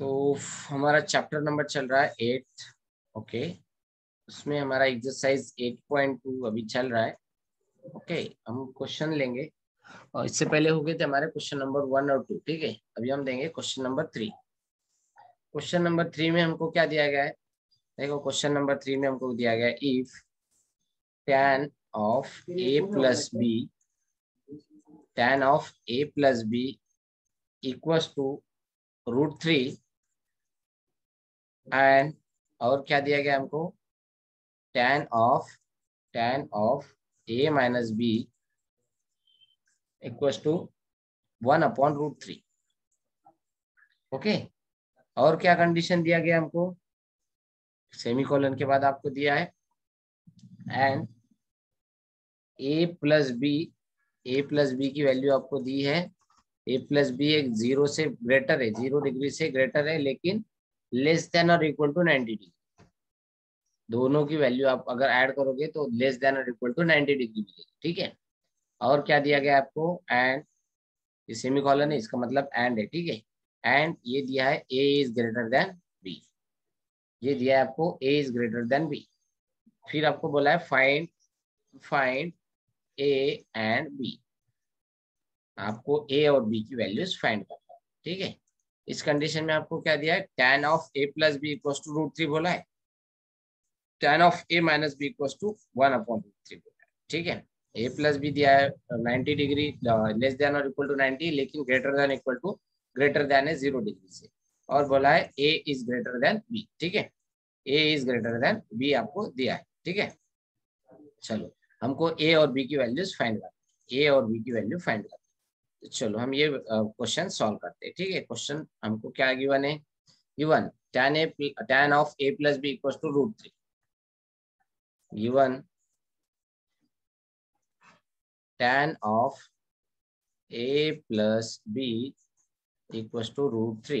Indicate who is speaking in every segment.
Speaker 1: तो हमारा chapter number चल रहा है एट ओके उसमें हमारा एक्सरसाइज एट पॉइंट टू अभी चल रहा है ओके हम क्वेश्चन लेंगे। और इससे पहले हो गए थे हमारे क्वेश्चन नंबर वन और टू ठीक है? अभी हम देंगे question number three question number three में हमको क्या दिया गया है? देखो क्वेश्चन नंबर थ्री में हमको दिया गया if tan of A plus B tan of A plus B equals to root three and और क्या दिया गया हमको? Tan of tan of A minus B equals to one upon root three okay और क्या कंडीशन दिया गया हमको? सेमी सेमीकोलन के बाद आपको दिया है। And A plus B A plus B की वैल्यू आपको दी है। ए प्लस बी एक ज़ीरो से ग्रेटर है ज़ीरो डिग्री से ग्रेटर है, लेकिन लेस देन और इक्वल टू नाइन्टी डिग्री। दोनों की वैल्यू आप अगर ऐड करोगे तो लेस देन और इक्वल टू नाइन्टी डिग्री मिलेगी, ठीक है? और क्या दिया गया आपको? एंड ये सेमी कॉलन है, इसका मतलब एंड है, ठीक है? एंड ये दिया है A is greater than B ये दिया है आपको A is greater than B फिर आपको बोला है find find A and B आपको ए और बी की वैल्यूज़ फाइंड करना है, ठीक है? इस कंडीशन में आपको क्या दिया है? Tan of A plus B equal to root three बोला है। Tan of A minus B equal to one upon root three बोला है। ठीक है? ए प्लस बी दिया है नाइन्टी डिग्री लेस देन और इक्वल टू नाइन्टी लेकिन greater than equal to greater than है ज़ीरो डिग्री से। और बोला है A is greater than B ठीक है? A is greater than B आपको दिया है। ठीक है? चलो, हमको ए और बी की वैल्यूज़ फाइंड करनी ए और बी की वैल्यू फाइंड करनी तो चलो, हम ये क्वेश्चन सॉल्व करते हैं, ठीक है? क्वेश्चन हमको क्या गिवन है? Given tan A tan of A plus B equal to root three given tan of A plus B equal to root three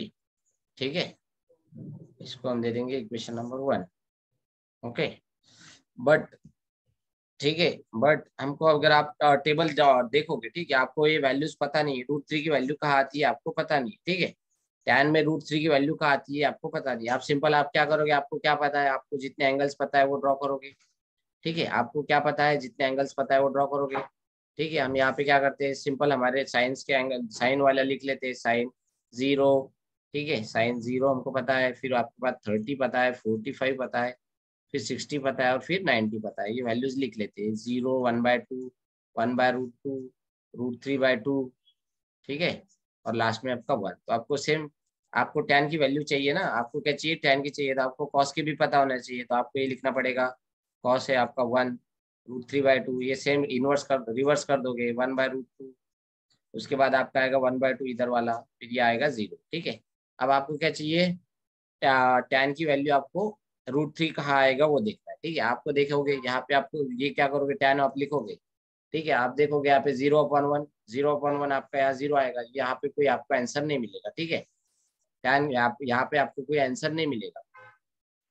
Speaker 1: ठीक है? इसको हम दे देंगे equation number one okay but ठीक है? बट हमको अगर आप टेबल देखोगे, ठीक है? आपको ये वैल्यूज़ पता नहीं रूट थ्री की वैल्यू कहाँ आती है, आपको पता नहीं ठीक है? टैन में रूट थ्री की वैल्यू कहाँ आती है, आपको पता नहीं आप सिंपल आप क्या करोगे? आपको क्या पता है? आपको जितने एंगल्स पता है, वो ड्रॉ करोगे। ठीक है? आपको क्या पता है? जितने एंगल्स पता है, वो ड्रॉ करोगे। ठीक है? हम यहाँ पे क्या करते हैं? सिंपल हमारे साइंस के एंगल साइन वाला लिख लेते हैं। साइन ज़ीरो ठीक है? साइन ज़ीरो हमको पता है। फिर आपके पास थर्टी पता है फोर्टी फाइव पता है। फिर सिक्सटी पता है और फिर नाइन्टी पता है ये वैल्यूज़ लिख लेते हैं। Zero one by two one by root two root three by two ठीक है? और लास्ट में आपका वन तो आपको सेम आपको टेन की वैल्यू चाहिए ना? आपको क्या चाहिए? टेन की चाहिए। तो आपको कॉस की भी पता होना चाहिए। तो आपको ये लिखना पड़ेगा। कॉस है आपका one root three by two ये सेम इनवर्स कर रिवर्स कर दोगे। वन बाय रूट टू उसके बाद आपका आएगा वन बाय टू इधर वाला। फिर ये आएगा ज़ीरो ठीक है? अब आपको क्या चाहिए? टेन की वैल्यू आपको रूट थ्री कहाँ आएगा वो देखना है, ठीक है? आपको देखोगे, यहाँ पे आपको ये क्या करोगे? टेन आप लिखोगे, ठीक है? आप देखोगे यहाँ पे zero upon one zero upon one आपका यहाँ ज़ीरो आएगा, यहाँ पे कोई आपको आंसर नहीं मिलेगा, ठीक है? टेन यहाँ यहाँ पे आपको कोई आंसर नहीं मिलेगा।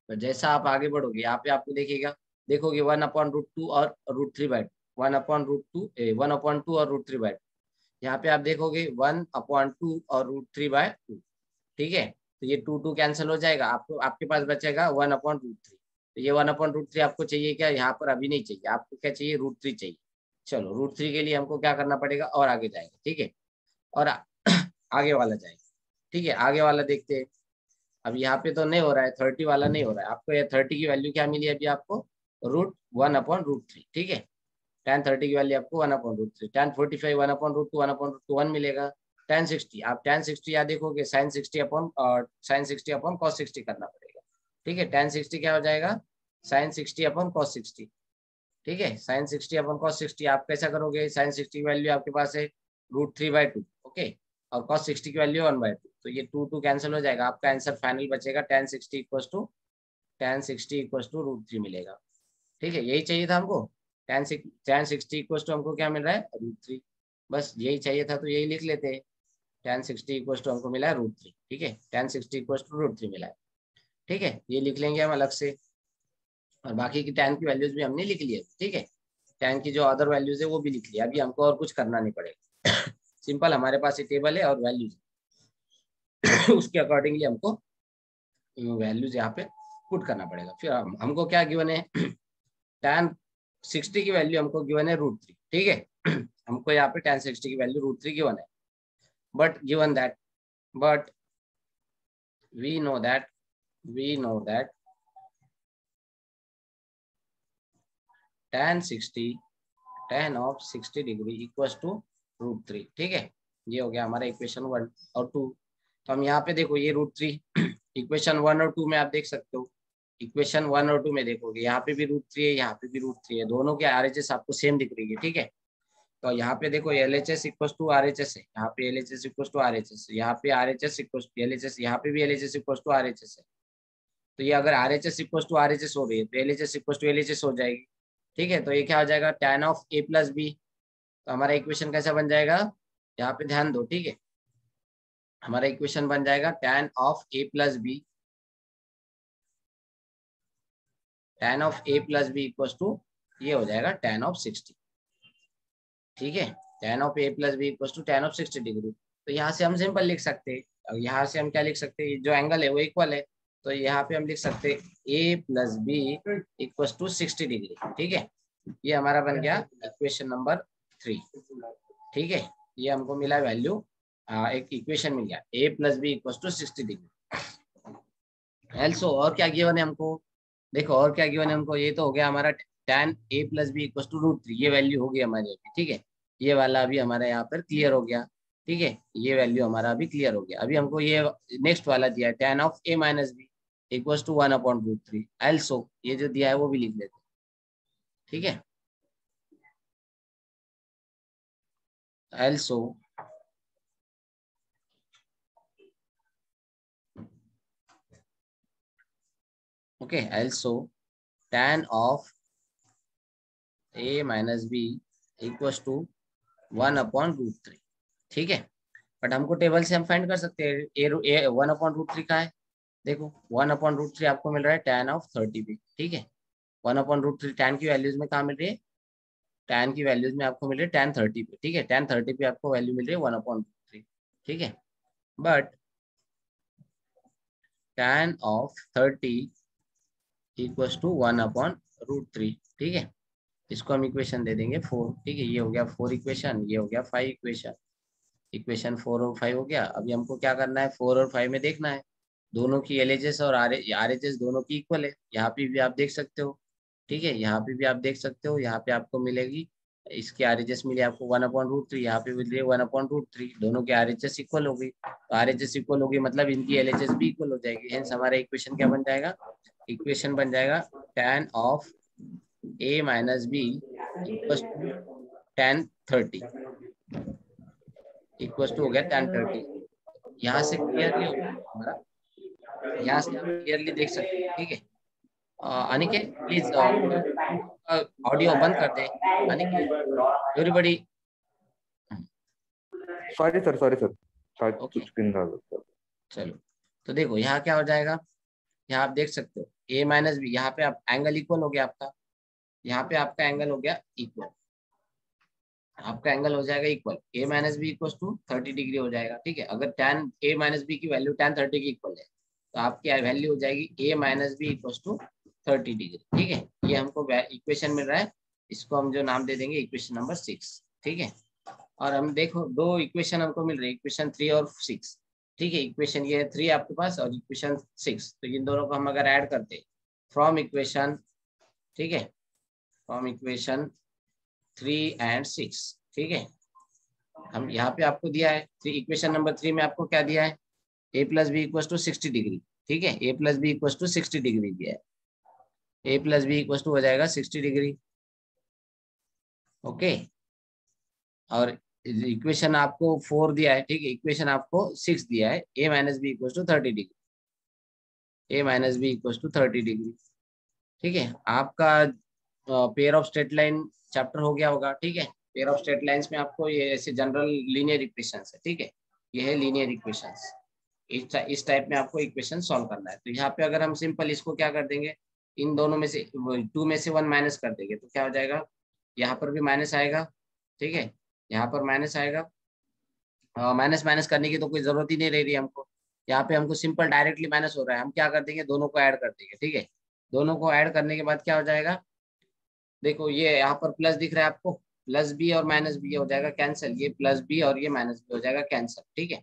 Speaker 1: तो जैसा आप आगे बढ़ोगे, यहाँ पे आपको देखिएगा, देखोगे वन अपॉन रूट टू और root three two one upon root two one upon two और रूट थ्री बाय यहाँ पे आप देखोगे वन अपॉन टू और रूट थ्री बाय टू ठीक है? तो ये टू टू कैंसिल हो जाएगा, आपको, आपके पास बचेगा वन अपॉन रूट थ्री तो ये वन अपॉन रूट थ्री आपको चाहिए क्या? यहाँ पर अभी नहीं चाहिए, आपको क्या चाहिए? रूट थ्री चाहिए। चलो रूट थ्री के लिए हमको क्या करना पड़ेगा? और आगे जाएगा, ठीक है? और आगे वाला जाएगा, ठीक है? आगे वाला देखते हैं। अब यहाँ पे तो नहीं हो रहा है थर्टी वाला नहीं हो रहा है। आपको ये थर्टी की वैल्यू क्या मिली अभी आपको? Root one upon root three ठीक है? टेन थर्टी की वैल्यू आपको one upon root three tan forty five one upon root two one upon root two one मिलेगा। टेन सिक्सटी आप टेन सिक्सटी या देखोगे sine sixty upon sine sixty upon cos sixty करना पड़ेगा। ठीक है टेन सिक्सटी क्या हो जाएगा? Sine sixty upon cos sixty ठीक है sine sixty upon cos sixty आप कैसा करोगे? साइन सिक्सटी की वैल्यू आपके पास है root three by two okay और कॉस सिक्सटी की वैल्यू वन बाई टू तो ये टू टू कैंसिल हो जाएगा, आपका आंसर फाइनल बचेगा tan sixty equal to tan sixty equal to root three मिलेगा। ठीक है, यही चाहिए था हमको? Tan tan sixty equal to हमको क्या मिल रहा है? रूट थ्री बस यही चाहिए था तो यही लिख लेते। हैं टेन सिक्सटी इक्व टू हमको मिला है रूट थ्री ठीक है? Tan sixty equal to root three मिला है ठीक है? ये लिख लेंगे हम अलग से और बाकी की टेन की वैल्यूज़ भी हमने लिख लिया ठीक है? टेन की जो अदर वैल्यूज़ है वो भी लिख लिया अभी हमको और कुछ करना नहीं पड़ेगा। सिंपल हमारे पास ये टेबल है और वैल्यूज़ उसके अकॉर्डिंगली हमको वैल्यूज़ यहाँ पे पुट करना पड़ेगा। फिर हम, हमको क्या गिवन है? टेन सिक्सटी की वैल्यू हमको गिवन है रूट थ्री ठीक है? हमको यहाँ पे टेन सिक्सटी की वैल्यू रूट थ्री गिवन है। But given that but we know that we know that tan 60 tan of 60 degree equals to root three ठीक है? ये हो गया हमारा इक्वेशन वन और टू तो हम यहाँ पे देखो ये रूट थ्री इक्वेशन वन और टू में आप देख सकते हो। इक्वेशन वन और टू में देखोगे, यहाँ पे भी रूट थ्री है, यहाँ पे भी रूट थ्री है। दोनों के आर आपको सेम दिख रही है, ठीक है? तो यहाँ पे देखो L H S equal to R H S है यहाँ पे L H S equal to R H S यहाँ पे R H S equal L H S यहाँ पे भी L H S equal to R H S है तो ये अगर R H S equal to R H S हो है तो L H S equal to L H S हो जाएगी ठीक है तो ये क्या हो जाएगा tan of A plus B तो हमारा इक्वेशन कैसा बन जाएगा यहाँ पे ध्यान दो ठीक है हमारा इक्वेशन बन जाएगा tan of A plus B tan of A plus B equal to ये हो जाएगा टेन ऑफ़ सिक्सटी ठीक है? Tan of A plus B equal to tan of sixty degree तो यहाँ से हम सिंपल लिख सकते हैं। यहाँ से हम क्या लिख सकते हैं? जो एंगल है, वो इक्वल है। तो यहाँ पे हम लिख सकते A plus B equal to sixty degree ठीक है? ये हमारा बन गया इक्वेशन नंबर थ्री ठीक है? ये हमको मिला वैल्यू एक इक्वेशन मिल गया। A plus B equal to sixty degree also और क्या गिवन है हमको? देखो, और क्या गिवन है हमको? ये तो हो गया हमारा tan A plus B equal to root three ये वैल्यू होगी हमारे ठीक है? ये वाला अभी हमारे यहाँ पर क्लियर हो गया, ठीक है? ये वैल्यू हमारा अभी क्लियर हो गया। अभी हमको ये नेक्स्ट वाला दिया है tan of A minus B equals to one upon root three also ये जो दिया है वो भी लिख देते ठीक है? Also okay also tan of a minus B equals to one upon root three ठीक है? बट हमको टेबल से हम फाइंड कर सकते हैं A one upon root three का है। देखो वन अपॉन रूट थ्री आपको मिल रहा है टेन ऑफ़ थर्टी पे ठीक है? One upon root three tan की वैल्यूज़ में कहा मिल रही है? टेन की वैल्यूज़ में आपको मिल रही है टेन थर्टी पे ठीक है? टेन थर्टी पे आपको वैल्यू मिल रही है वन अपॉन रूट थ्री ठीक है? But tan of thirty equals to one upon root three ठीक है? इसको हम इक्वेशन दे देंगे फोर ठीक है? ये हो गया फोर इक्वेशन ये हो गया फाइव इक्वेशन इक्वेशन फोर और फाइव हो गया। अभी हमको क्या करना है? फोर और फाइव में देखना है। दोनों की एल और आर दोनों की इक्वल है। यहाँ पे भी आप देख सकते हो, ठीक है? यहाँ पे भी आप देख सकते हो। यहाँ पे आपको मिलेगी, इसके आर मिले आपको वन अपॉइंट रूट थ्री यहाँ पे मिल है वन अपॉइंट रूट थ्री दोनों के आर इक्वल हो गई। तो आर इक्वल होगी मतलब इनकी एल एच एस भी इक्वल हो जाएगी। हेंस हमारा इक्वेशन क्या बन जाएगा? इक्वेशन बन जाएगा tan of A minus B equal to tan thirty equal to हो गया टेन थर्टी यहाँ से क्लियरली हो गया हमारा। यहाँ से क्लियरली देख सकते हैं ठीक है? अनिकेत प्लीज़ ऑडियो बंद कर दे। Aniket everybody
Speaker 2: sorry sir sorry sir
Speaker 1: okay चलो। तो देखो यहाँ क्या हो जाएगा? यहाँ आप देख सकते हो ए माइनस बी यहाँ पे आप एंगल इक्वल हो गया आपका। यहाँ पे आपका एंगल हो गया इक्वल आपका एंगल हो जाएगा equal A minus B equal to thirty degree हो जाएगा, ठीक है? अगर टेन ए माइनस बी की वैल्यू टेन थर्टी की इक्वल है तो आपकी वैल्यू हो जाएगी A minus B equal to thirty degree ठीक है? ये हमको इक्वेशन मिल रहा है। इसको हम जो नाम दे देंगे इक्वेशन नंबर सिक्स ठीक है? और हम देखो, दो इक्वेशन हमको मिल रही है इक्वेशन थ्री और सिक्स ठीक है? इक्वेशन ये थ्री आपके पास और इक्वेशन सिक्स तो इन दोनों को हम अगर ऐड करते फ्रॉम इक्वेशन ठीक है? From equation three and six, ठीक है? हम यहाँ पे आपको दिया है थ्री इक्वेशन नंबर थ्री में आपको क्या दिया है? A plus B equal to sixty degree ठीक है? A plus B equal to sixty degree दिया है। A plus B equal to हो जाएगा सिक्सटी डिग्री ओके और इक्वेशन आपको फोर दिया है, ठीक है? इक्वेशन आपको सिक्स दिया है। A minus B equal to thirty degree A minus B equal to thirty degree ठीक है? आपका pair of straight line chapter हो गया होगा, ठीक है? पेयर ऑफ़ स्ट्रेट लाइंस में आपको ये ऐसे जनरल लीनियर इक्वेशन है, ठीक है? ये है लीनियर इक्वेशंस इस टाइप में आपको इक्वेशन सॉल्व करना है। तो यहाँ पे अगर हम सिंपल इसको क्या कर देंगे? इन दोनों में से टू में से वन माइनस कर देंगे तो क्या हो जाएगा? यहाँ पर भी माइनस आएगा, ठीक है? यहाँ पर माइनस आएगा। माइनस माइनस करने की तो कोई ज़रूरत ही नहीं रह रही हमको। यहाँ पे हमको सिंपल डायरेक्टली माइनस हो रहा है। हम क्या कर देंगे? दोनों को ऐड कर देंगे, ठीक है? दोनों को ऐड करने के बाद क्या हो जाएगा? देखो ये यहाँ पर प्लस दिख रहा है आपको। प्लस बी और माइनस बी हो जाएगा कैंसिल ये प्लस बी और ये माइनस बी हो जाएगा कैंसिल ठीक है?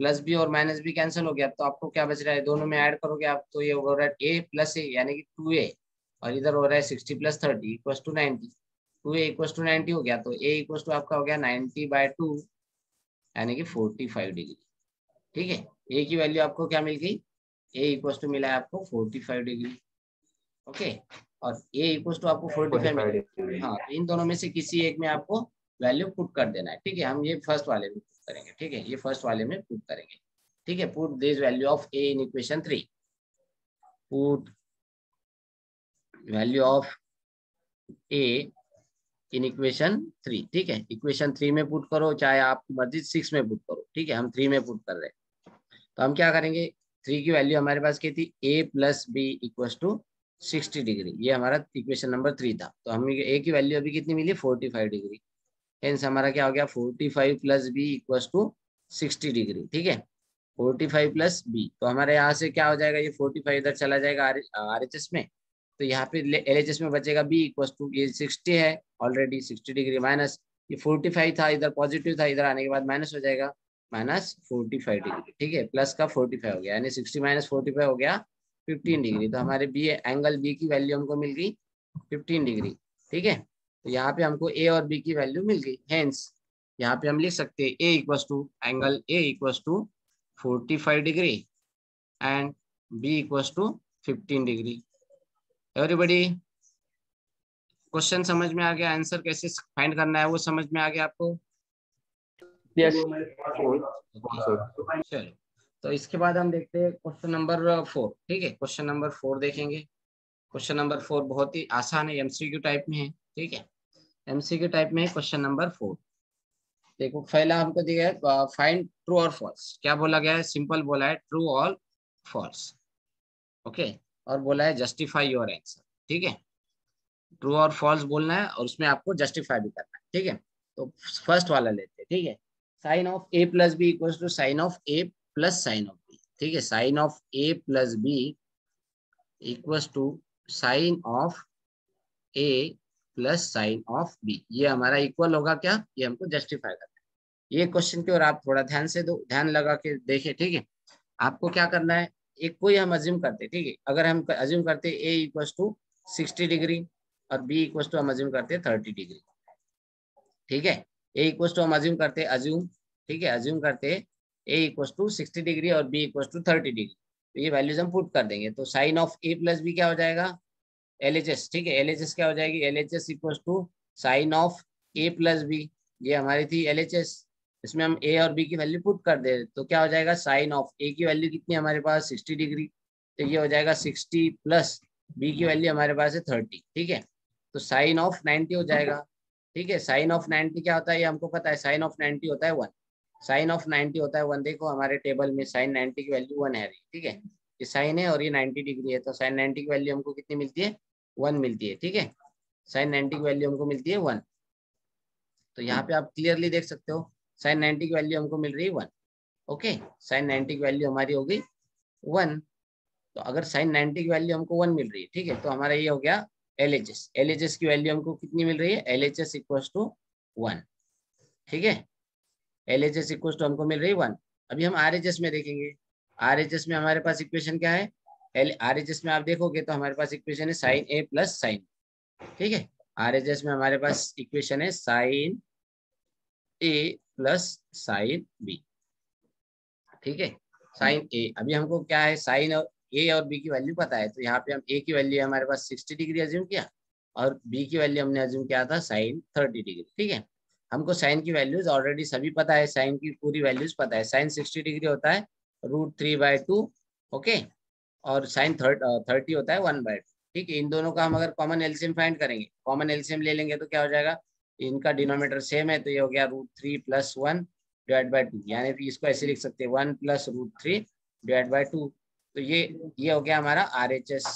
Speaker 1: प्लस बी और माइनस बी कैंसिल हो गया तो आपको क्या बच रहा है? दोनों में ऐड करोगे आप तो ये हो रहा है ए प्लस ए यानी कि टू ए और इधर हो रहा है sixty plus thirty equals to ninety two A to ninety हो गया तो ए टू आपका हो गया नाइनटी बाय टू यानी कि फोर्टी फाइव डिग्री ठीक है? ए की वैल्यू आपको क्या मिल गई? ए इक्वस टू मिला है आपको फोर्टी फाइव डिग्री ओके और ए इक्वल टू आपको फोर्टी फाइव हाँ तो इन दोनों में से किसी एक में आपको वैल्यू पुट कर देना है ठीक है? हम ये फ़र्स्ट वाले में पुट करेंगे ठीक है? ये फ़र्स्ट वाले में पुट करेंगे ठीक है? Put this value of A in equation three put value of A in equation three ठीक है? इक्वेशन थ्री में पुट करो चाहे आप मर्ज़ी सिक्स में पुट करो ठीक है? हम थ्री में पुट कर रहे हैं। तो हम क्या करेंगे? थ्री की वैल्यू हमारे पास क्या थी A plus B equal to sixty degree, ये हमारा इक्वेशन नंबर थ्री था। तो हमें ए की वैल्यू अभी कितनी मिली? Forty five degree. हेंस हमारा क्या हो गया? Forty five plus B equal to sixty degree, ठीक है? फोर्टी फाइव प्लस बी तो हमारे यहाँ से क्या हो जाएगा? ये फोर्टी फाइव इधर चला जाएगा आर एच एस में। तो यहाँ पे एल एच एस में बचेगा बी इक्व टू ये सिक्सटी है ऑलरेडी सिक्सटी डिग्री माइनस ये फोर्टी फाइव था, इधर पॉजिटिव था, इधर आने के बाद माइनस हो जाएगा। माइनस फोर्टी फाइव डिग्री, ठीक है? प्लस का फोर्टी फाइव हो गया, यानी सिक्सटी माइनस फोर्टी फाइव हो गया फिफ्टीन डिग्री तो हमारे बी एंगल बी की वैल्यू हमको मिल गई फिफ्टीन डिग्री ठीक है? तो यहाँ पे हमको ए और बी की वैल्यू मिल गई हेंस यहाँ पे हम लिख सकते हैं A equals to angle A equals to forty five degree and B equals to fifteen degree everybody question समझ में आ गया? आंसर कैसे फाइंड करना है वो समझ में आ गया आपको?
Speaker 2: Yes.
Speaker 1: चलो। तो इसके बाद हम देखते हैं क्वेश्चन नंबर फोर ठीक है? क्वेश्चन नंबर फोर देखेंगे। क्वेश्चन नंबर फोर बहुत ही आसान है एमसीक्यू टाइप में है, ठीक है? एमसीक्यू टाइप में है क्वेश्चन नंबर फोर देखो, पहला हमको दिया है फाइंड ट्रू और फॉल्स क्या बोला गया है? सिंपल बोला है ट्रू और फॉल्स ओके और बोला है जस्टिफाई योर आंसर ठीक है? ट्रू और फॉल्स बोलना है और उसमें आपको जस्टिफाई भी करना है, ठीक है? तो फ़र्स्ट वाला लेते हैं, ठीक है? Sine of A plus B equal to sine of A plus sine of B ठीक है sine of A plus B equal to sine of A plus sine of B ये हमारा इक्वल होगा क्या? ये हमको जस्टिफाई करना है। ये क्वेश्चन की ओर आप थोड़ा ध्यान से दो, ध्यान लगा के देखे, ठीक है? आपको क्या करना है? एक कोई हम अज्यूम करते, ठीक है? अगर हम अज्यूम करते A equal to sixty degree और बी इक्वल टू हम अज्यूम करते थर्टी डिग्री ठीक है? ए इक्वल टू हम अज्यूम करते अज्यूम ठीक है? अज्यूम करते A equal to sixty degree और B equal to thirty degree तो ये वैल्यूज़ हम पुट कर देंगे। तो sine of A plus B क्या हो जाएगा? एल एच एस ठीक है? एल एच एस क्या हो जाएगी? L H S equal to sine of A plus B ये हमारी थी एल एच एस इसमें हम ए और बी की वैल्यू पुट कर दे तो क्या हो जाएगा? साइन ऑफ़ ए की वैल्यू कितनी हमारे पास? सिक्सटी डिग्री तो ये हो जाएगा सिक्सटी प्लस बी की वैल्यू हमारे पास है थर्टी ठीक है? तो साइन ऑफ़ नाइनटी हो जाएगा। ठीक है? साइन ऑफ़ नाइनटी क्या होता है? ये हमको पता है साइन ऑफ़ नाइनटी होता है वन साइन ऑफ़ 90 होता है वन देखो हमारे टेबल में साइन 90 की वैल्यू वन है ठीक है? ये साइन है और ये 90 डिग्री है तो साइन 90 की वैल्यू हमको कितनी मिलती है? वन मिलती है, ठीक है? साइन 90 की वैल्यू हमको मिलती है वन। तो यहाँ पे आप क्लियरली देख सकते हो, साइन 90 की वैल्यू हमको मिल रही है वन, ओके? साइन 90 की वैल्यू हमारी हो गई वन। तो अगर साइन 90 की वैल्यू हमको वन मिल रही है, ठीक है? तो हमारा ये हो गया L H S L H S की वैल्यू हमको कितनी मिल रही है? L H S equal to one, ठीक है? L H S equal to हमको मिल रही वन अभी हम आर एच एस में देखेंगे। आर एच एस में हमारे पास इक्वेशन क्या है? एल आर एच एस में आप देखोगे तो हमारे पास इक्वेशन है साइन ए प्लस साइन ठीक है? आर एच एस में हमारे पास इक्वेशन है sine A plus sine B ठीक है? साइन ए अभी हमको क्या है? साइन और ए और बी की वैल्यू पता है तो यहाँ पे हम ए की वैल्यू हमारे पास सिक्सटी डिग्री अज्यूम किया और बी की वैल्यू हमने अज्यूम किया था साइन थर्टी डिग्री ठीक है? हमको साइन की वैल्यूज़ ऑलरेडी सभी पता है, साइन की पूरी वैल्यूज़ पता है। साइन सिक्सटी डिग्री होता है root three by two okay और साइन थर्ट थर्टी होता है वन बाय टू ठीक है? इन दोनों का हम अगर कॉमन एल्सियम फाइंड करेंगे कॉमन एल्सियम ले लेंगे तो क्या हो जाएगा? इनका डिनोमीटर सेम है तो ये हो गया root three plus one divide by two यानी कि इसको ऐसे लिख सकते हैं one plus root three divide by two तो ये ये हो गया हमारा R H S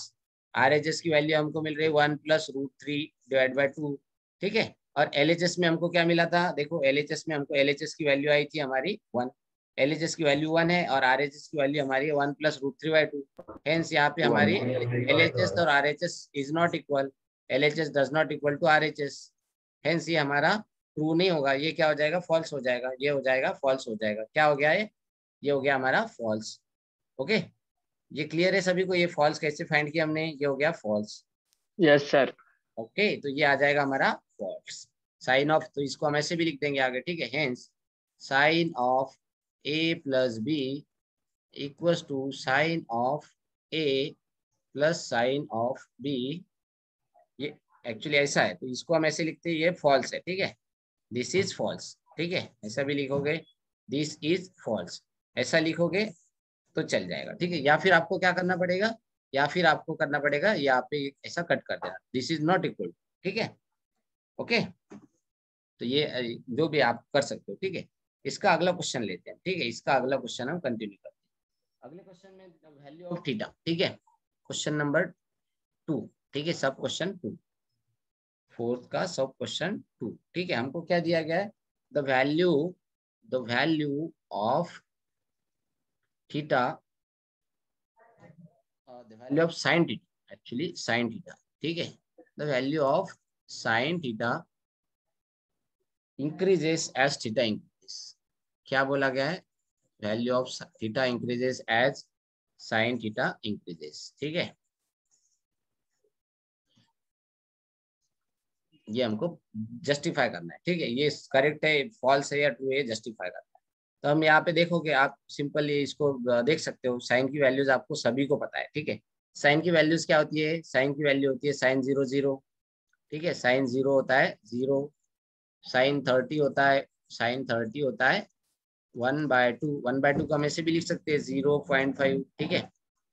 Speaker 1: R H S की वैल्यू हमको मिल रही है one plus root three divide by two ठीक है? और LHS में हमको क्या मिला था? देखो LHS में हमको LHS की वैल्यू आई थी हमारी वन एल की वैल्यू वन है और RHS की वैल्यू हमारी one plus root three by two hence यहाँ पे हमारी एल एच एस और R H S is not equal L H S does not equal to R H S hence ये हमारा ट्रू नहीं होगा. ये क्या हो जाएगा? फॉल्स हो जाएगा. ये हो जाएगा फॉल्स हो जाएगा. क्या हो गया ये? ये हो गया हमारा फॉल्स ओके ये क्लियर है सभी को? ये फॉल्स कैसे फाइंड किया हमने? ये हो गया फॉल्स
Speaker 2: यस सर
Speaker 1: ओके तो ये आ जाएगा हमारा फॉल्स साइन ऑफ़ तो इसको हम ऐसे भी लिख देंगे आगे, ठीक है? Hence sine of A plus B equals to sine of A plus sine of B ये एक्चुअली ऐसा है तो इसको हम ऐसे लिखते हैं, ये फॉल्स है, ठीक है? दिस इज़ फॉल्स ठीक है? ऐसा भी लिखोगे दिस इज़ फॉल्स ऐसा लिखोगे तो चल जाएगा, ठीक है? या फिर आपको क्या करना पड़ेगा? या फिर आपको करना पड़ेगा, यहाँ पे ऐसा कट कर देना। दिस इज़ नॉट इक्वल ठीक है? ओके? तो ये जो भी आप कर सकते हो, ठीक है? इसका अगला क्वेश्चन लेते हैं, ठीक है? इसका अगला क्वेश्चन हम कंटिन्यू करते हैं। अगले क्वेश्चन में वैल्यू ऑफ़ थीटा ठीक है? क्वेश्चन नंबर टू ठीक है? सब क्वेश्चन टू फोर्थ का सब क्वेश्चन टू ठीक है? हमको क्या दिया गया है? The value the value of theta the value of sine theta actually sine theta ठीक है? The value of sine theta increases as theta increases क्या बोला गया है? Value of theta increases as sine theta increases ठीक है? ये हमको जस्टिफाई करना है। ठीक है? ये करेक्ट है फॉल्स है या ट्रू है जस्टिफाई करना है। तो हम यहाँ पे देखोगे, आप सिंपल इसको देख सकते हो। साइन की वैल्यूज़ आपको सभी को पता है। ठीक है? साइन की वैल्यूज़ क्या होती है? साइन की वैल्यू होती है साइन ज़ीरो ज़ीरो ठीक है साइन ज़ीरो होता है ज़ीरो साइन थर्टी होता है साइन थर्टी होता है one by two one by two को हम ऐसे भी लिख सकते हैं ज़ीरो पॉइंट फाइव ठीक है?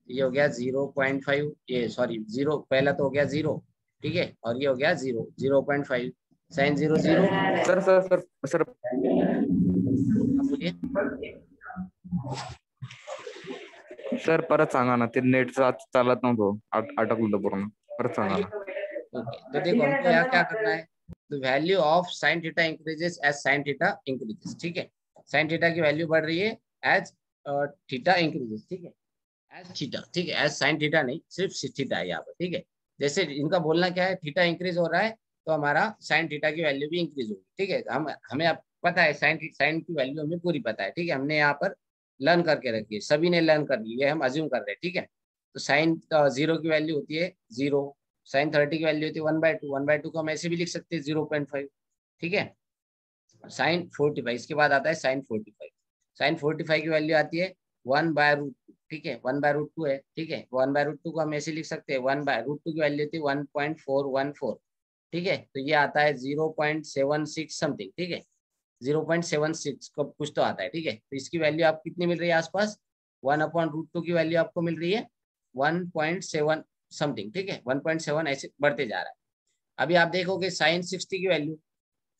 Speaker 1: ये हो गया ज़ीरो पॉइंट फाइव ये सॉरी ज़ीरो पहला तो हो गया ज़ीरो ठीक है? और ये हो गया zero zero point five sine zero zero.
Speaker 3: Sir sir sir sir.
Speaker 1: बोलिए।
Speaker 3: सर परत सांगा ना ते नेट चालत नव्हतं होतं पूर्ण परत सांगा ना.
Speaker 1: ओके तो देखो हमको यहाँ क्या करना है? तो value of sine theta increases as sine theta increases ठीक है? साइन थीटा की वैल्यू बढ़ रही है एज थीटा इंक्रीजेस ठीक है? एज थीटा ठीक है? एज साइन थीटा नहीं सिर्फ़ थीटा है यहाँ पर ठीक है? जैसे इनका बोलना क्या है? थीटा इंक्रीज हो रहा है तो हमारा साइन थीटा की वैल्यू भी इंक्रीज होगी ठीक है? हम हमें अब पता है साइन साइन की वैल्यू हमें पूरी पता है ठीक है? हमने यहाँ पर लर्न करके रखी है सभी ने लर्न कर ली है हम अज्यूम कर रहे हैं ठीक है? तो साइन ज़ीरो की वैल्यू होती है ज़ीरो साइन थर्टी की वैल्यू होती है one by two one by two को हम ऐसे भी लिख सकते हैं ज़ीरो पॉइंट फाइव ठीक है? साइन फोर्टी फाइव, इसके बाद आता है sine forty five. Sine forty five की वैल्यू आती है वन बाय रूट टू ठीक है? वन बाय रूट टू है, ठीक है? वन बाय रूट टू को हम ऐसे लिख सकते हैं वन बाय रूट टू की वैल्यू होती है one point four one four ठीक है? तो ये आता है zero point seven six something ठीक है? ज़ीरो पॉइंट सेवन सिक्स को कुछ तो आता है, ठीक है? तो इसकी वैल्यू आप कितनी मिल रही है आसपास? वन अपॉइंट रूट टू की वैल्यू आपको मिल रही है वन पॉइंट सेवन समथिंग ठीक है? वन पॉइंट सेवन ऐसे बढ़ते जा रहा है। अभी आप देखोगे साइन सिक्सटी की वैल्यू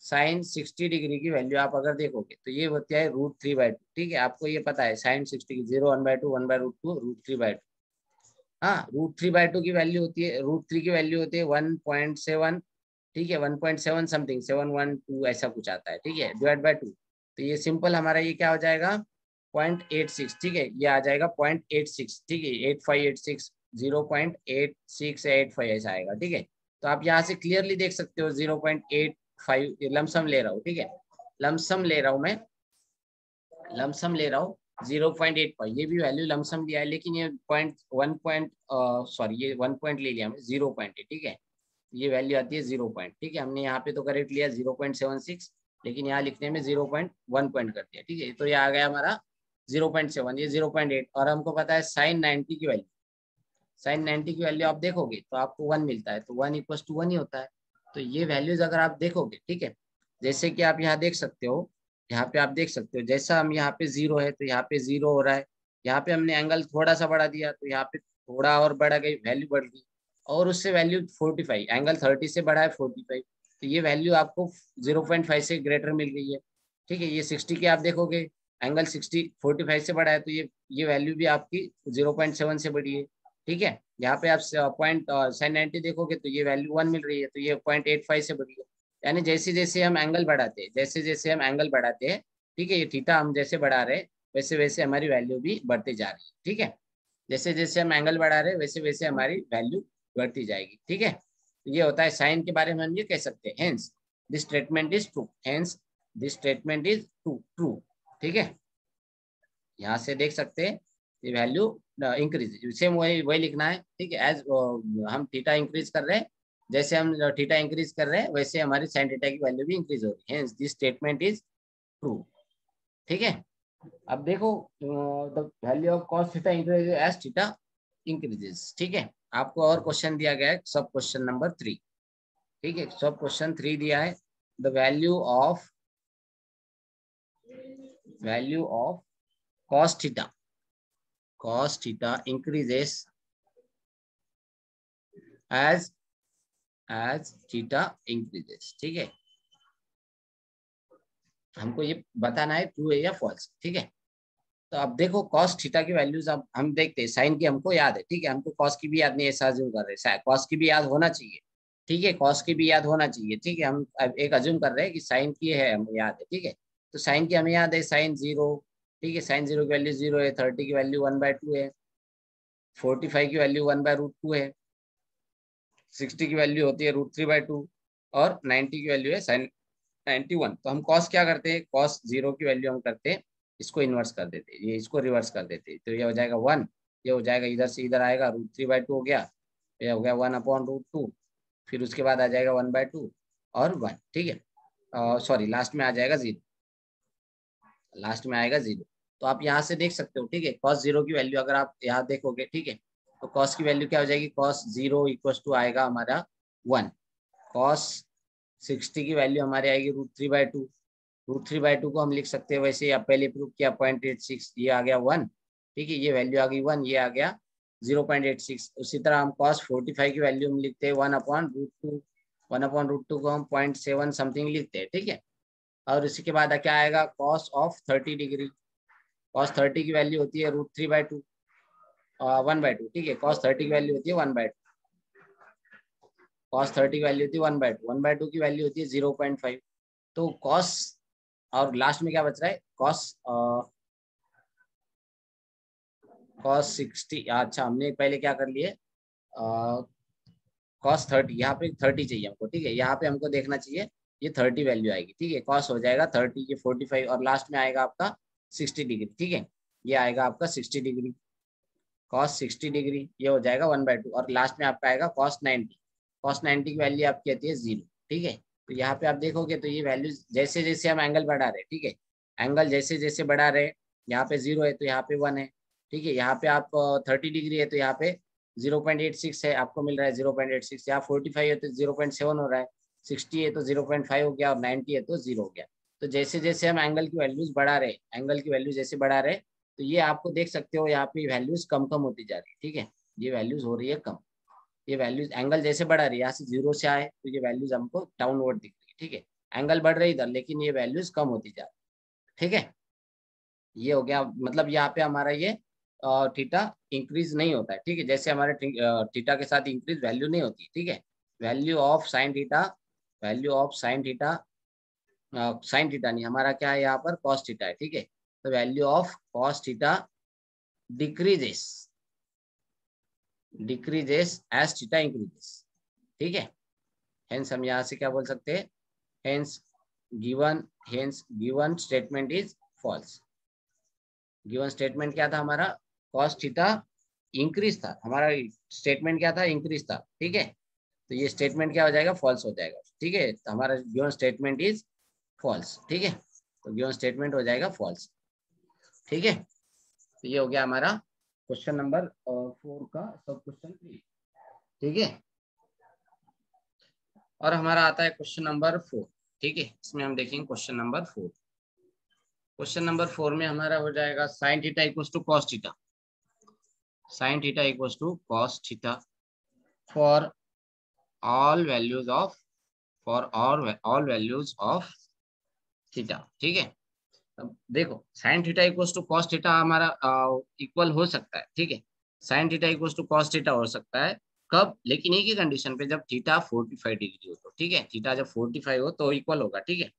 Speaker 1: साइन सिक्सटी डिग्री की वैल्यू आप अगर देखोगे तो ये होता है रूट थ्री बाई टू ठीक है? आपको ये पता है साइन सिक्सटी की zero one by two one by root two root three by two हाँ रूट थ्री बाई टू की वैल्यू होती है रूट थ्री की वैल्यू होती है वन पॉइंट सेवन ठीक है? One point seven something seven one two ऐसा कुछ आता है, ठीक है? डिवाइड बाई टू तो ये सिंपल हमारा ये क्या हो जाएगा? पॉइंट एट सिक्स ठीक है? ये आ जाएगा पॉइंट एट सिक्स ठीक है? Eight five eight six zero point eight six eight five ऐसा आएगा, ठीक है? तो आप यहाँ से क्लियरली देख सकते हो zero point eight five lump sum ले रहा हूँ, ठीक है? लमसम ले रहा हूँ मैं, लमसम ले रहा हूँ ज़ीरो पॉइंट एट फाइव ये भी वैल्यू लमसम लिया है, लेकिन ये पॉइंट वन पॉइंट सॉरी ये वन पॉइंट ले लिया हमने ज़ीरो पॉइंट ठीक है? ये वैल्यू आती है ज़ीरो पॉइंट ठीक है? हमने यहाँ पे तो करेक्ट लिया ज़ीरो पॉइंट सेवन सिक्स लेकिन यहाँ लिखने में ज़ीरो पॉइंट वन पॉइंट कर दिया, ठीक है? तो ये आ गया हमारा ज़ीरो पॉइंट सेवन ये ज़ीरो पॉइंट एट और हमको पता है साइन नाइनटी की वैल्यू साइन नाइनटी की वैल्यू आप देखोगे तो आपको वन मिलता है तो वन इक्वल टू वन ही होता है। तो ये वैल्यूज़ अगर आप देखोगे, ठीक है? जैसे कि आप यहाँ देख सकते हो, यहाँ पे आप देख सकते हो, जैसा हम यहाँ पे ज़ीरो है तो यहाँ पे ज़ीरो हो रहा है। यहाँ पे हमने एंगल थोड़ा सा बढ़ा दिया तो यहाँ पे थोड़ा और बढ़ा गई वैल्यू बढ़ गई। और उससे value forty five angle thirty से बढ़ा है फोर्टी फाइव तो ये वैल्यू आपको ज़ीरो पॉइंट फाइव से ग्रेटर मिल गई है, ठीक है? ये सिक्सटी के आप देखोगे एंगल सिक्सटी फोर्टी फाइव से बढ़ा है तो ये ये वैल्यू भी आपकी ज़ीरो पॉइंट सेवन से बढ़ी है। ठीक है? यहाँ पे आप पॉइंट साइन नाइनटी देखोगे तो ये वैल्यू वन मिल रही है तो ये पॉइंट एट फाइव से बढ़ी है यानी जैसे जैसे हम एंगल बढ़ाते हैं, जैसे जैसे हम एंगल बढ़ाते हैं, ठीक है, ये थीटा हम जैसे बढ़ा रहे हैं, वैसे वैसे हमारी वैल्यू भी बढ़ती जा रही है, ठीक है? जैसे जैसे हम एंगल बढ़ा रहे वैसे वैसे हमारी वैल्यू बढ़ती जाएगी, ठीक है? ये होता है साइन के बारे में हम ये कह सकते हैं this statement is true hence this statement is true true ठीक है? यहाँ से देख सकते हैं, ये वैल्यू इंक्रीज सेम वही वही लिखना है, ठीक है? एज हम थीटा इंक्रीज कर रहे हैं, जैसे हम थीटा इंक्रीज कर रहे हैं, वैसे हमारी साइन थीटा की वैल्यू भी इंक्रीज हो रही है। दिस स्टेटमेंट इज़ ट्रू ठीक है? अब देखो the value of cos theta increase as theta increases ठीक है? आपको और क्वेश्चन दिया गया है सब क्वेश्चन नंबर थ्री ठीक है? सब क्वेश्चन थ्री दिया है the value of value of cos theta cos theta increases as as theta increases, ठीक है? हमको ये बताना है ट्रू है या फॉल्स ठीक है? तो अब देखो कॉस थीटा की वैल्यूज़ अब हम देखते हैं साइन की हमको याद है, ठीक है? हमको कॉस की भी याद नहीं ऐसा अज्यूम कर रहे हैं कॉस की भी याद होना चाहिए, ठीक है? कॉस की भी याद होना चाहिए, ठीक है? हम एक अज्यूम कर रहे हैं कि साइन की है हमें याद है, ठीक है? तो साइन की हमें याद है साइन ज़ीरो ठीक है साइन ज़ीरो की वैल्यू ज़ीरो है थर्टी की वैल्यू वन बाय टू है फोर्टी फाइव की value one by root two है सिक्सटी की वैल्यू होती है रूट थ्री बाय टू और नाइन्टी की वैल्यू है साइन नाइन्टी वन तो हम कॉस क्या करते हैं? कॉस ज़ीरो की वैल्यू हम करते हैं, इसको इन्वर्स कर देते ये इसको रिवर्स कर देते तो ये हो जाएगा वन ये हो जाएगा इधर से इधर आएगा रूट थ्री बाय टू हो गया, ये हो गया वन अपॉन रूट टू फिर उसके बाद आ जाएगा वन बाय टू और वन ठीक है? सॉरी लास्ट में आ जाएगा ज़ीरो लास्ट में आएगा ज़ीरो तो आप यहाँ से देख सकते हो, ठीक है? कॉस ज़ीरो की वैल्यू अगर आप यहाँ देखोगे, ठीक है? तो कॉस की वैल्यू क्या हो जाएगी? कॉस ज़ीरो इक्व टू आएगा हमारा वन कॉस सिक्सटी की वैल्यू हमारी आएगी root three by two root three by two को हम लिख सकते हैं, वैसे आप पहले प्रूव किया पॉइंट एट सिक्स ये आ गया वन ठीक है? ये वैल्यू आ गई वन ये आ गया ज़ीरो पॉइंट एट सिक्स उसी तरह हम कॉस फोर्टी फाइव की वैल्यू हम लिखते हैं one upon root two one upon root two को हम पॉइंट सेवन समथिंग लिखते हैं, ठीक है? और इसी के बाद क्या आएगा? Cos of thirty degree cos thirty की वैल्यू होती है root three by two one by two ठीक है? कॉस थर्टी की वैल्यू होती है one by two cos thirty की वैल्यू होती है one by two one by two की वैल्यू होती है ज़ीरो पॉइंट फाइव तो कॉस और लास्ट में क्या बच रहा है? कॉस कॉस सिक्सटी अच्छा हमने पहले क्या कर लिए? कॉस थर्टी यहाँ पे थर्टी चाहिए हमको, ठीक है? यहाँ पे हमको देखना चाहिए, ये थर्टी वैल्यू आएगी, ठीक है? कॉस हो जाएगा थर्टी ये फोर्टी फाइव और लास्ट में आएगा आपका सिक्सटी डिग्री, ठीक है? ये आएगा आपका sixty degree. Cos sixty degree, ये हो जाएगा वन बाई टू। और लास्ट में आपका आएगा कॉस नाइन्टी। कॉस नाइन्टी की वैल्यू आपकी आती है ज़ीरो ठीक है? तो यहाँ पे आप देखोगे तो ये वैल्यू जैसे जैसे हम एंगल बढ़ा रहे ठीक है? एंगल जैसे जैसे बढ़ा रहे यहाँ पे ज़ीरो है तो यहाँ पे वन है, ठीक है? यहाँ पे आप थर्टी डिग्री है तो यहाँ पे ज़ीरो पॉइंट एट सिक्स है, आपको मिल रहा है ज़ीरो पॉइंट एट सिक्स यहाँ फोर्टी फाइव है तो ज़ीरो पॉइंट सेवन हो रहा है। सिक्सटी है तो ज़ीरो पॉइंट फाइव हो गया और नाइन्टी है तो ज़ीरो हो गया। तो जैसे जैसे हम एंगल की वैल्यूज़ बढ़ा रहे एंगल की वैल्यू जैसे बढ़ा रहे तो ये आपको देख सकते हो यहाँ पे वैल्यूज़ कम कम होती जा रही है ठीक है? ये वैल्यूज़ हो रही है कम। ये वैल्यूज़ एंगल जैसे बढ़ा रही है, यहाँ से ज़ीरो से आए तो ये वैल्यूज़ हमको डाउनवर्ड दिख रही है, ठीक है? एंगल बढ़ रही इधर, लेकिन ये वैल्यूज़ कम होती जा रही ठीक है? ये हो गया मतलब यहाँ पे हमारा ये थीटा इंक्रीज नहीं होता है, ठीक है? जैसे हमारे थीटा के साथ इंक्रीज वैल्यू नहीं होती, ठीक है? Value of sine theta value of sine theta sine theta नहीं, हमारा क्या है यहाँ पर? कॉस थीटा है, ठीक है? तो value of cos theta decreases decreases as theta increases ठीक है? हेंस हम यहाँ से क्या बोल सकते हैं? Hence given hence given statement is false given statement क्या था हमारा? कॉस थीटा इंक्रीज था। हमारा स्टेटमेंट क्या था? इंक्रीज था, ठीक है? तो ये स्टेटमेंट क्या हो जाएगा? फॉल्स हो जाएगा, ठीक है? तो हमारा गिवन स्टेटमेंट इज़ फॉल्स ठीक है? तो गिवन स्टेटमेंट हो जाएगा फॉल्स ठीक है? तो ये हो गया हमारा क्वेश्चन नंबर फोर का सब क्वेश्चन थ्री ठीक है? और हमारा आता है क्वेश्चन नंबर फोर ठीक है? इसमें हम देखेंगे question number four question number four में हमारा हो जाएगा sine theta equals to cos theta sine theta equals to cos theta for all values of for all all values of theta, ठीक है? अब देखो sine theta equals to cos theta हमारा equal हो सकता है, ठीक है? Sine theta equals to cos theta हो सकता है, कब? लेकिन एक ही कंडीशन पे जब थीटा 45 डिग्री हो तो ठीक है? थीटा जब 45 हो तो इक्वल होगा, ठीक है?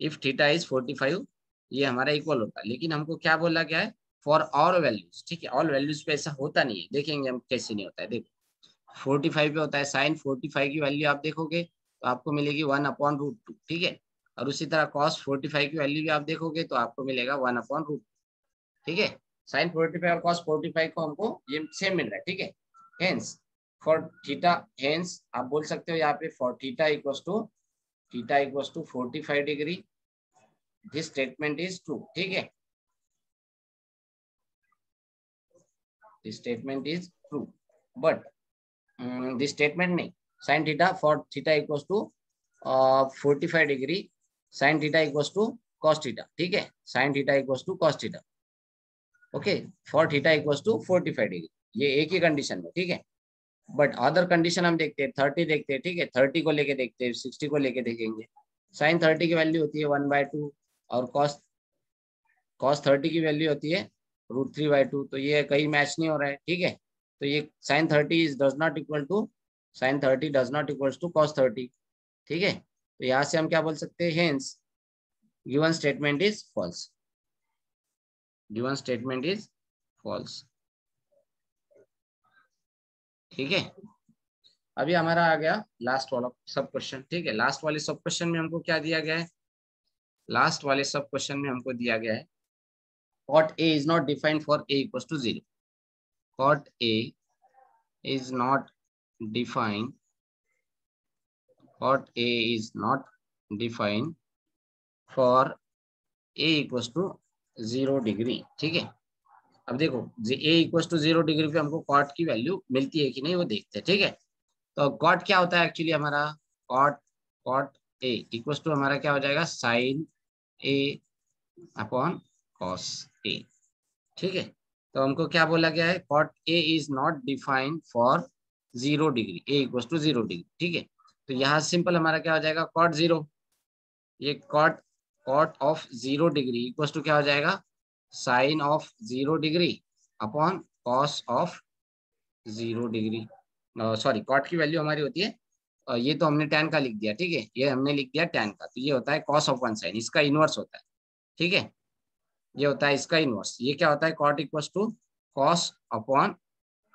Speaker 1: इफ़ थीटा इज़ 45 ये हमारा इक्वल होता है लेकिन हमको क्या बोला गया है? फॉर ऑल वैल्यूज़ ठीक है? ऑल वैल्यूज़ पे ऐसा होता नहीं है। देखेंगे हम कैसे नहीं होता है। देखो फोर्टी फाइव पे होता है साइन फोर्टी फाइव की वैल्यू आप देखोगे तो आपको मिलेगी वन अपॉन रूट टू ठीक है? और उसी तरह कॉस फोर्टी फाइव की वैल्यू भी आप देखोगे तो आपको मिलेगा वन अपॉन रूट ठीक है? साइन फोर्टी फाइव और कॉस फोर्टी फाइव को हमको ये सेम मिल रहा है ठीक है? हेंस फॉर थीटा हेंस आप बोल सकते हो यहाँ पे for theta equals to theta equals to forty five degree this statement is true ठीक है? Statement is true but um, this statement नहीं. Sin theta for theta equals to uh, 45 degree sin theta equals to cos theta, ठीक है? sin theta to to cos theta. Okay? For theta equals to 45 degree. ये एक ही condition में, ठीक है? But other condition हम देखते हैं थर्टी देखते हैं, ठीक है? थर्टी को लेके देखते हैं सिक्सटी को लेके देखेंगे। साइन थर्टी की वैल्यू होती है वन बाय टू और कॉस कॉस थर्टी की वैल्यू होती है रूट थ्री बाई टू तो ये कहीं मैच नहीं हो रहा है, ठीक है? तो ये sine thirty is does not equal to sine thirty does not equal to cos thirty ठीक है? तो यहाँ से हम क्या बोल सकते हैं? Hence given statement is false given statement is false ठीक है? अभी हमारा आ गया लास्ट वाला सब क्वेश्चन ठीक है? लास्ट वाले सब क्वेश्चन में हमको क्या दिया गया है? लास्ट वाले सब क्वेश्चन में हमको दिया गया है, cot A is not defined for A equals to 0. Cot A is not defined. Cot A is not defined for A equals to zero degree ठीक है? अब देखो A equal to zero degree पे हमको कॉट की value मिलती है कि नहीं, वो देखते हैं, ठीक है? तो कॉट क्या होता है एक्चुअली हमारा? Cot cot A equal to हमारा क्या हो जाएगा? Sine A upon cos A ठीक है? तो हमको क्या बोला गया है? Cot A is not defined for zero degree A equal to zero degree ठीक है? तो यहाँ सिंपल हमारा क्या हो जाएगा? कॉट ज़ीरो ये cot cot of zero degree equal to क्या हो जाएगा? Sine of zero degree upon cos of zero degree sorry cot की वैल्यू हमारी होती है। Uh, ये तो हमने टेन का लिख दिया ठीक है? ये हमने लिख दिया टेन का। तो ये होता है कॉस ऑफ़ वन साइन इसका इनवर्स होता है ठीक है? ये होता है इसका इनवर्स ये क्या होता है? Cot equal to cos upon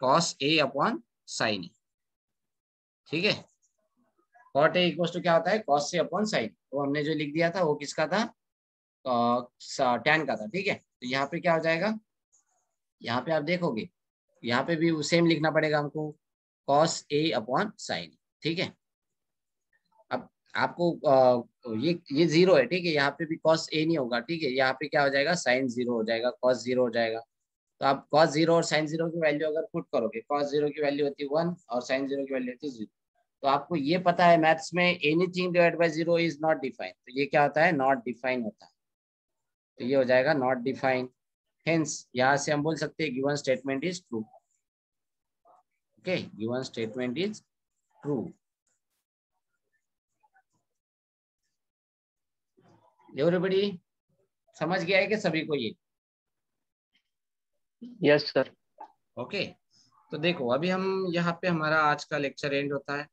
Speaker 1: cos A upon sine ठीक है? कॉट ए इक्वल टू क्या होता है? कॉस से अपॉन साइन वो हमने जो लिख दिया था वो किसका था? टेन का था ठीक है? तो यहाँ पे क्या हो जाएगा? यहाँ पे आप देखोगे यहाँ पे भी सेम लिखना पड़ेगा हमको। कॉस ए अपॉन साइन ठीक है? अब आपको आ, ये ये ज़ीरो है ठीक है? यहाँ पे भी कॉस ए नहीं होगा ठीक है? यहाँ पे क्या हो जाएगा? साइन ज़ीरो हो जाएगा कॉस ज़ीरो हो जाएगा। तो आप कॉस ज़ीरो और साइन ज़ीरो की वैल्यू अगर पुट करोगे कॉस ज़ीरो की वैल्यू होती है वन और साइन ज़ीरो की वैल्यू होती है ज़ीरो तो आपको ये पता है मैथ्स में anything divide by zero is not define तो ये क्या होता है? नॉट डिफाइन होता है। तो ये हो जाएगा नॉट डिफाइन हेंस यहाँ से हम बोल सकते हैं given statement is true okay given statement is true everybody समझ गया है कि सभी को ये?
Speaker 2: यस सर
Speaker 1: ओके तो देखो अभी हम यहाँ पे हमारा आज का लेक्चर एंड होता है।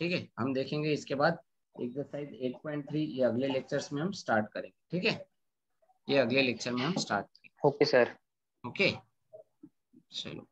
Speaker 1: ठीक है? हम देखेंगे इसके बाद एक्सरसाइज 8.3 ये अगले लेक्चर्स में हम स्टार्ट करेंगे ठीक है? ये अगले लेक्चर में हम स्टार्ट करेंगे।
Speaker 2: ओके सर
Speaker 1: ओके चलो।